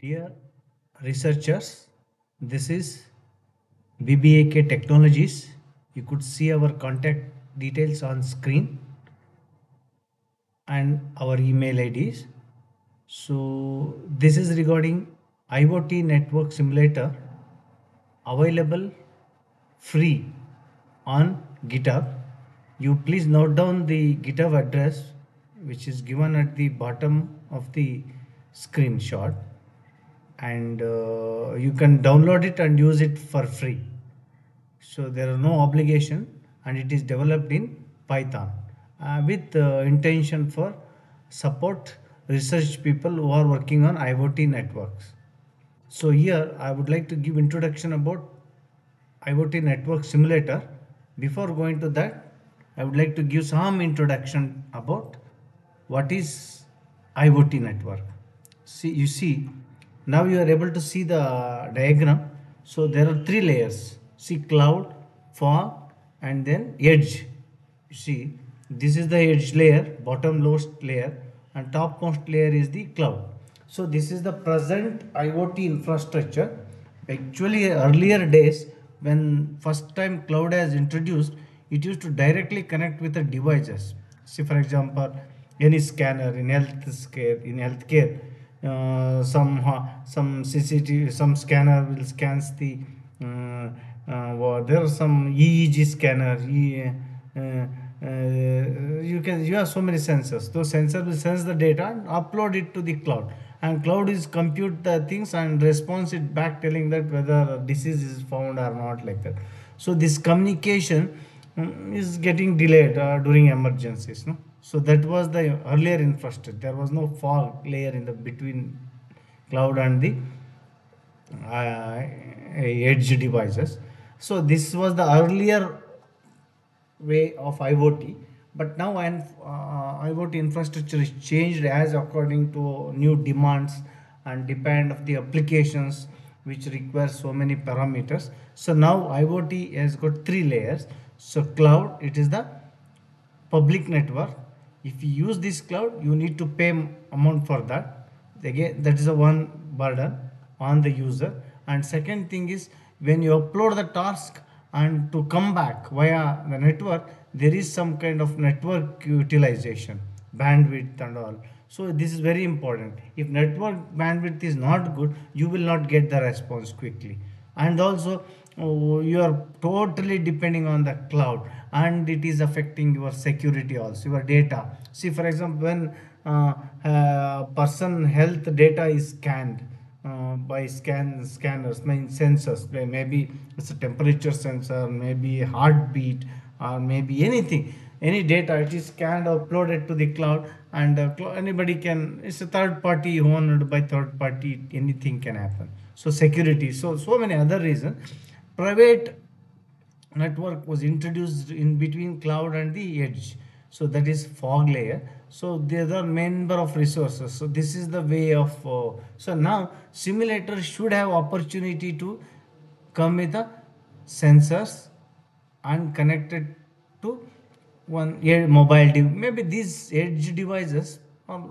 Dear researchers, this is BBAK Technologies. You could see our contact details on screen and our email IDs. So this is regarding IoT network simulator available free on GitHub. You please note down the GitHub address which is given at the bottom of the screenshot and uh, you can download it and use it for free. So there are no obligation and it is developed in python uh, with uh, intention for support research people who are working on iot networks. So here i would like to give introduction about iot network simulator. Before going to that i would like to give some introduction about what is iot network. See you see now you are able to see the diagram. So there are three layers. See cloud fog and then edge. You see this is the edge layer bottommost layer and topmost layer is the cloud. So this is the present iot infrastructure. Actually earlier days when first time cloud has introduced it used to directly connect with the devices. See for example any scanner in healthcare in healthcare uh, some some CCTV some scanner will scans the uh, uh, well, there are some EEG scanner e, uh, you can you have so many sensors. Those sensors will sense the data and upload it to the cloud. And cloud is compute the things and response it back telling that whether disease is found or not like that. So this communication um, is getting delayed uh, during emergencies no so that was the earlier infrastructure there was no fog layer in the between cloud and the uh, edge devices so this was the earlier way of IoT. But now and uh, IoT infrastructure is changed as according to new demands and depend of the applications which require so many parameters. So now IoT has got three layers. So cloud, it is the public network. If you use this cloud, you need to pay amount for that. Again, that is a one burden on the user. And second thing is when you upload the task and to come back via the network there is some kind of network utilization bandwidth and all so this is very important if network bandwidth is not good you will not get the response quickly and also oh, you are totally depending on the cloud and it is affecting your security also your data see for example when uh, uh, person health data is scanned uh, by scan scanners, mean sensors. Maybe it's a temperature sensor, maybe heartbeat, or maybe anything. Any data it is scanned, uploaded to the cloud, and uh, anybody can. It's a third party owned by third party. Anything can happen. So security. So so many other reasons. Private network was introduced in between cloud and the edge. So that is fog layer. So there are number of resources. So this is the way of uh, so now simulator should have opportunity to come with the sensors and connected to one mobile device maybe these edge devices are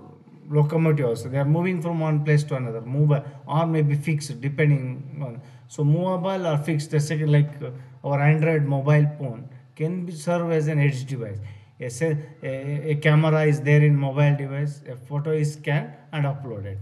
locomotive also they are moving from one place to another mobile or maybe fixed depending on so movable or fixed the second like uh, our android mobile phone can be serve as an edge device. A, a camera is there in mobile device a photo is scanned and uploaded.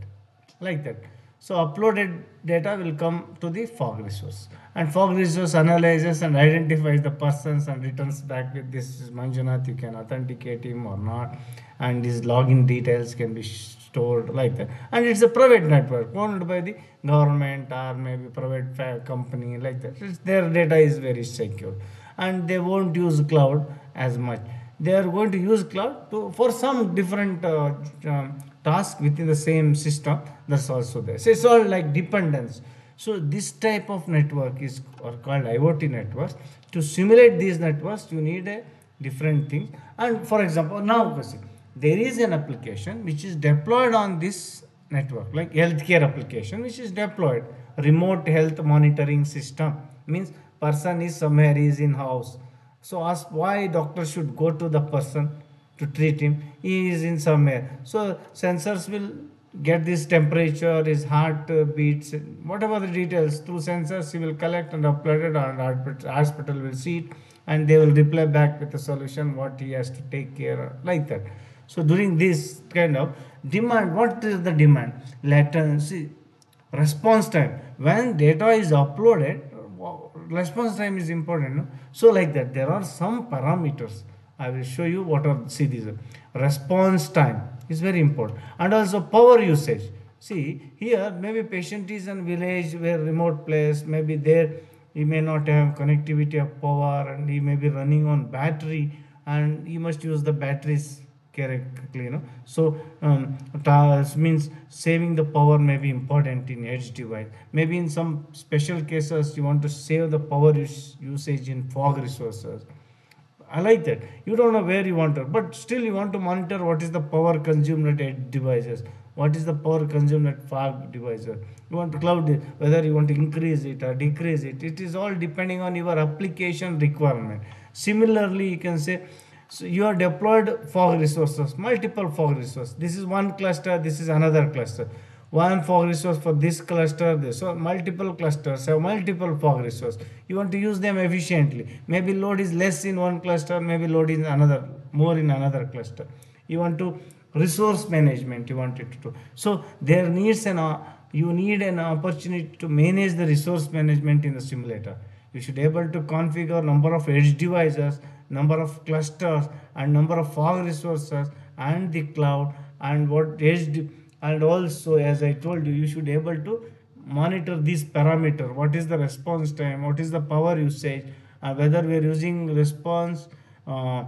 Like that. So uploaded data will come to the fog resource and fog resource analyzes and identifies the persons and returns back with this is you can authenticate him or not. And his login details can be stored like that. And it's a private network owned by the government or maybe private company like that. It's, their data is very secure. And they won't use cloud as much. They are going to use cloud to for some different uh, um, task within the same system. That's also there. So it's all like dependence so this type of network is or called iot networks. To simulate these networks you need a different thing. And for example now there is an application which is deployed on this network like healthcare application which is deployed. Remote health monitoring system. Means person is somewhere is in house. So ask why doctor should go to the person to treat him. He is in somewhere. So sensors will get this temperature, his heart uh, beats, whatever the details through sensors he will collect and upload it and hospital will see it and they will reply back with a solution what he has to take care of like that. So during this kind of demand, what is the demand? Latency, response time. When data is uploaded, response time is important. No? So like that, there are some parameters. I will show you what are see these response time is very important. And also power usage. See here maybe patient is in village where remote place maybe there he may not have connectivity of power and he may be running on battery and he must use the batteries correctly you know. So um, means saving the power may be important in edge device maybe in some special cases you want to save the power usage in fog resources I like that. You don't know where you want to, but still you want to monitor what is the power consumed at edge devices, what is the power consumed at fog devices. You want to cloud it, whether you want to increase it or decrease it. It is all depending on your application requirement. Similarly, you can say so you are deployed fog resources, multiple fog resources. This is one cluster, this is another cluster one fog resource for this cluster so multiple clusters have multiple fog resource. You want to use them efficiently. Maybe load is less in one cluster maybe load in another more in another cluster. You want to resource management you want it to. So there needs an uh, you need an opportunity to manage the resource management in the simulator. You should able to configure number of edge devices number of clusters and number of fog resources and the cloud and what edge and also as i told you you should able to monitor this parameter. What is the response time? What is the power usage? Uh, whether we are using response uh,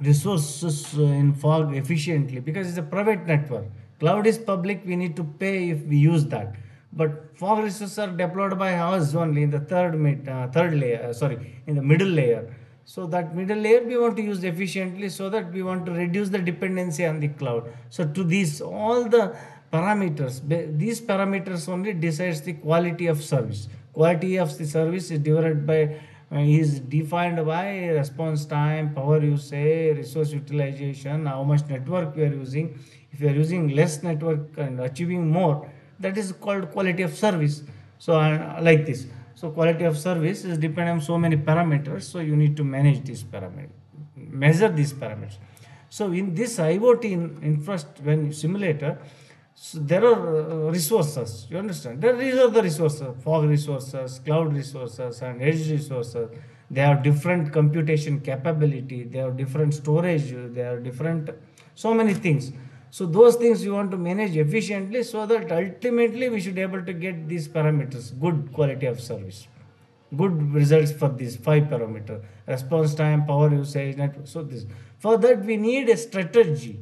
resources in fog efficiently because it's a private network. Cloud is public we need to pay if we use that. But fog resources are deployed by us only in the third mid, uh, third layer uh, sorry in the middle layer so that middle layer we want to use efficiently so that we want to reduce the dependency on the cloud. So to these all the parameters, these parameters only decides the quality of service. Quality of the service is divided by uh, is defined by response time, power usage, resource utilization, how much network we are using. If you are using less network and achieving more, that is called quality of service. So uh, like this. So quality of service is dependent on so many parameters. So you need to manage these parameters, measure these parameters. So in this IoT in, infrastructure, when simulator, so there are uh, resources. You understand? There are the resources: fog resources, cloud resources, and edge resources. They have different computation capability. They have different storage. They have different so many things. So those things you want to manage efficiently so that ultimately we should be able to get these parameters, good quality of service, good results for these five parameters, response time, power usage, network. So this, for that we need a strategy.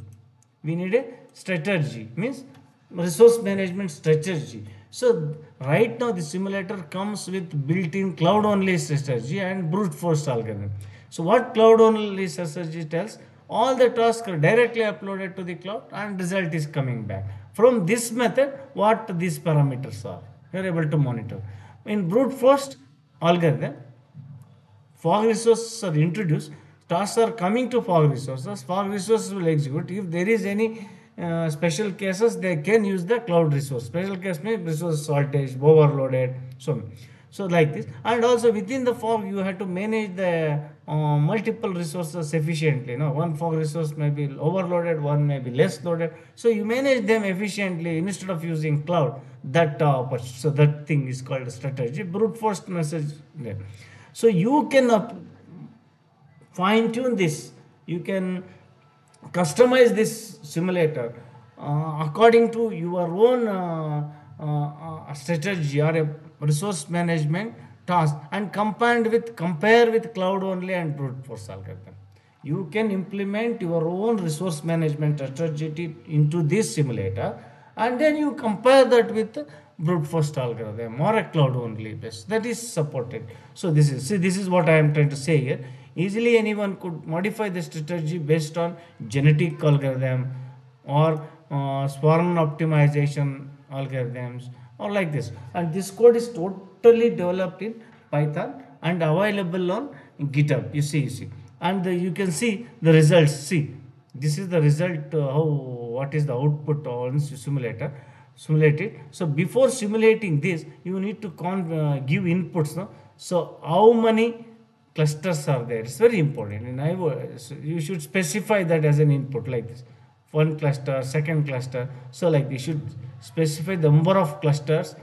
We need a strategy, means resource management strategy. So right now the simulator comes with built-in cloud-only strategy and brute force algorithm. So what cloud-only strategy tells? All the tasks are directly uploaded to the cloud and result is coming back. From this method, what these parameters are, you are able to monitor. In brute force algorithm, fog resources are introduced, tasks are coming to fog resources, fog resources will execute. If there is any uh, special cases, they can use the cloud resource. Special case means resource shortage, overloaded, so on. So like this and also within the fog you have to manage the uh, multiple resources efficiently. No, one fog resource may be overloaded, one may be less loaded. So you manage them efficiently instead of using cloud. That uh, so that thing is called strategy. Brute force message. There. So you can uh, fine tune this. You can customize this simulator uh, according to your own uh, uh, strategy or a resource management task and combined with compare with cloud only and brute force algorithm. You can implement your own resource management strategy into this simulator and then you compare that with brute force algorithm or a cloud only base that is supported. So this is see this is what I am trying to say here. Easily anyone could modify the strategy based on genetic algorithm or uh, swarm optimization algorithms or like this. And this code is totally developed in python and available on github. You see you see. And the, you can see the results. See this is the result uh, how what is the output on simulator. Simulate it. So before simulating this you need to uh, give inputs no? So how many clusters are there? It's very important. And i so you should specify that as an input like this one cluster second cluster. So like you should specify the number of clusters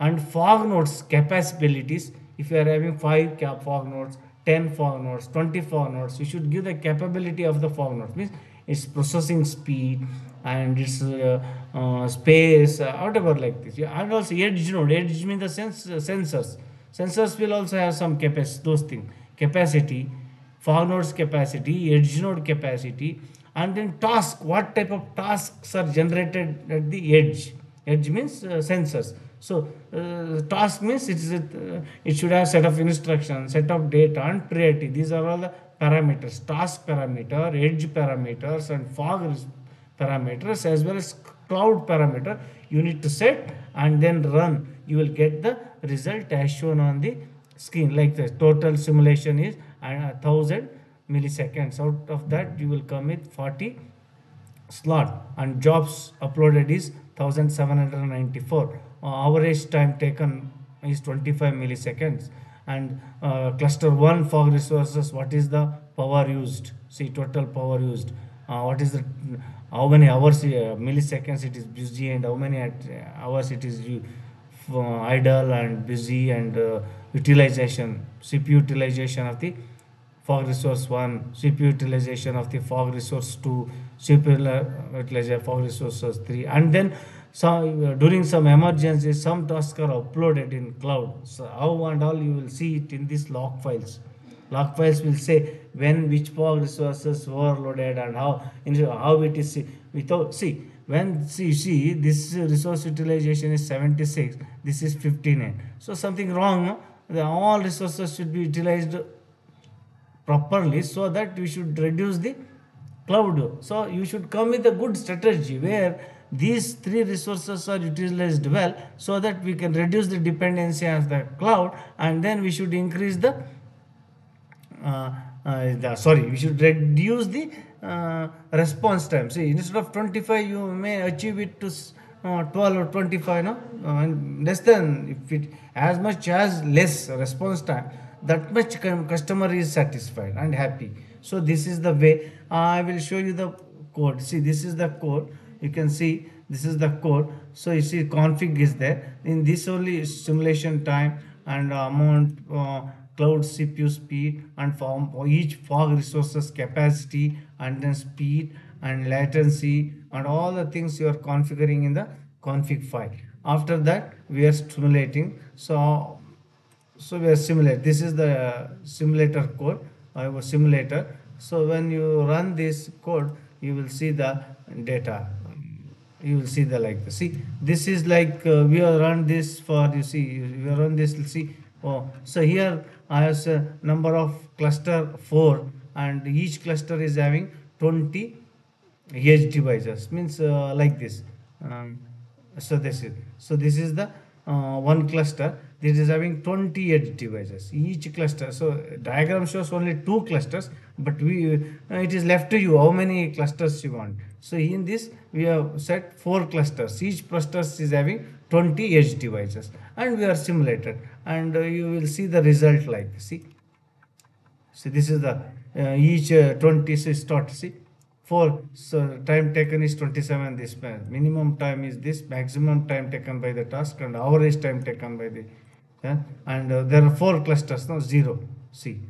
and fog nodes capabilities if you are having 5 cap fog nodes 10 fog nodes 20 fog nodes you should give the capability of the fog nodes. Means its processing speed and its uh, uh, space uh, whatever like this. Yeah, and also edge node. Edge means the sense uh, sensors. Sensors will also have some capacity those things capacity fog nodes capacity edge node capacity and then task what type of tasks are generated at the edge? Edge means uh, sensors. So uh, task means it is uh, it should have set of instructions set of data and priority. These are all the parameters task parameter edge parameters and fog parameters as well as cloud parameter you need to set and then run. You will get the result as shown on the screen. Like the total simulation is a thousand milliseconds. Out of that you will come with 40 slot. And jobs uploaded is 1794 uh, average time taken is 25 milliseconds. And uh, cluster 1 fog resources what is the power used? See total power used. Uh, what is the how many hours uh, milliseconds it is busy and how many uh, hours it is uh, idle and busy and utilization cpu utilization of the fog resource 1 cpu utilization of the fog resource 2 cpu utilization fog resources 3 and then some uh, during some emergency some tasks are uploaded in cloud. So how and all you will see it in these log files. Log files will say when which fog resources were loaded and how in how it is without see when see see this resource utilization is 76 this is 59 so something wrong no? the, all resources should be utilized properly so that we should reduce the cloud. So you should come with a good strategy where these three resources are utilized well so that we can reduce the dependency on the cloud and then we should increase the uh, uh, the, sorry we should reduce the uh, response time. See instead of 25 you may achieve it to uh, 12 or 25 no? Uh, less than if it as much as less response time that much customer is satisfied and happy. So this is the way i will show you the code. See this is the code. You can see this is the code. So you see config is there. In this only simulation time and amount uh, cloud CPU speed and form for each fog resources capacity and then speed and latency and all the things you are configuring in the config file. After that we are simulating. So so we are simulate. This is the simulator code. I a simulator. So when you run this code, you will see the data. You will see the like see. This is like uh, we are run this for you see. We run this. See. Oh, so here i have a number of cluster 4 and each cluster is having 20 edge devices means uh, like this um, so this is so this is the uh, one cluster this is having 20 edge devices. Each cluster so diagram shows only two clusters but we uh, it is left to you how many clusters you want. So in this we have set four clusters. Each cluster is having 20 edge devices and we are simulated. And uh, you will see the result like see? See this is the uh, each uh, 20 so start see? 4 so time taken is 27 this minimum time is this maximum time taken by the task and average time taken by the uh, and uh, there are four clusters no? Zero. See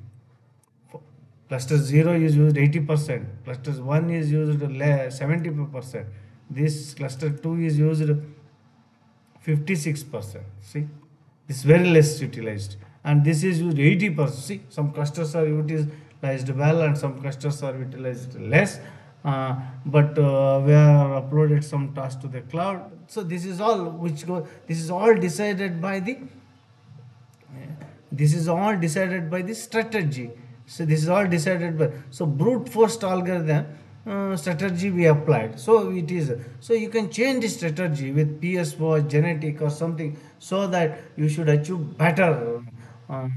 cluster 0 is used 80% cluster 1 is used 70% this cluster 2 is used 56% see this very less utilized. And this is used 80% see some clusters are utilized well and some clusters are utilized less. Uh, but uh, we have uploaded some tasks to the cloud. So this is all which go this is all decided by the this is all decided by the strategy. So this is all decided by so brute force algorithm uh, strategy we applied. So it is so you can change the strategy with pso genetic or something so that you should achieve better uh,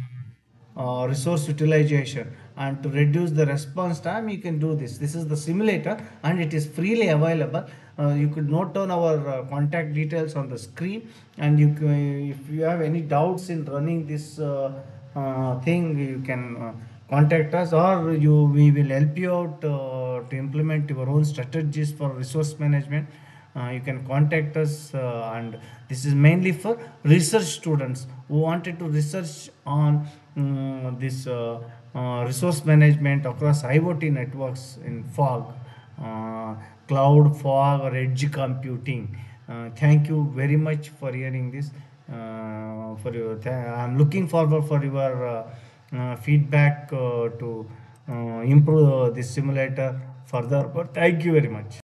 uh, resource utilization and to reduce the response time you can do this. This is the simulator and it is freely available. Uh, you could note down our uh, contact details on the screen and you can, if you have any doubts in running this uh, uh, thing you can uh, contact us or you we will help you out uh, to implement your own strategies for resource management. Uh, you can contact us uh, and this is mainly for research students who wanted to research on um, this uh, uh, resource management across iot networks in fog uh, cloud fog or edge computing. Uh, thank you very much for hearing this uh, for your i'm looking forward for your uh, uh, feedback uh, to uh, improve uh, this simulator further but thank you very much